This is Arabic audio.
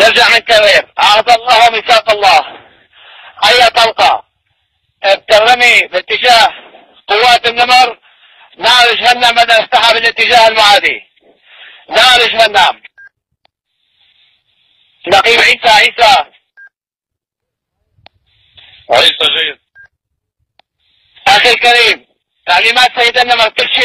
نرجع من كبير عهد الله وميثاق الله. أي طلقة؟ بترمي باتجاه قوات النمر. نار جهنم بدنا استحى بالاتجاه المعادي. نار جهنم نقيب عيسى عيسى. عيسى جيد. أخي الكريم تعليمات سيد النمر كل شيء